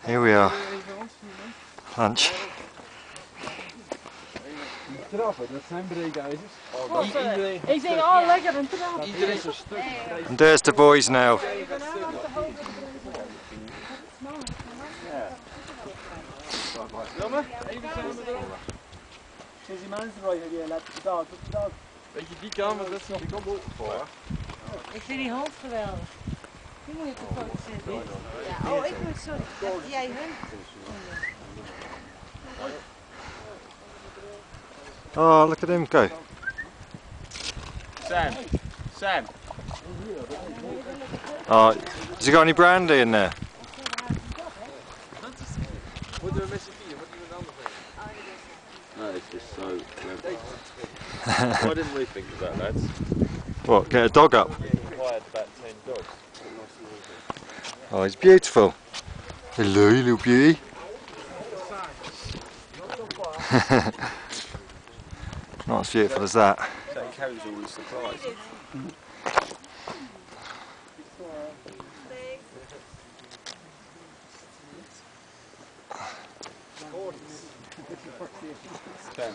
Here we are. Lunch. Trappen, dat zijn breekijzers. Ik denk, oh lekker een trap. Iedereen zo'n stuk. And there's the boys now. Jammer, even samen erop. Sinds die mensen eruit hebben, je laat het betaald, het betaald. Weet je, die kamer, dat is nog die kant voor. Ik vind die hond geweldig. Die moet je op de foto zetten. Ja, oh, ik moet sorry. Heb jij hun? Oh, look at him go. Sam, Sam. Ah, oh, has he got any brandy in eh. there? Moeten we met z'n vier, wat doen we dan nog even? No, it's just so clever. Why didn't we think of that, lads? What, get a dog up? We hired about 10 dogs. Oh, he's beautiful. Hello, you little beauty. Not as beautiful as that. That carries all the supplies. Sam,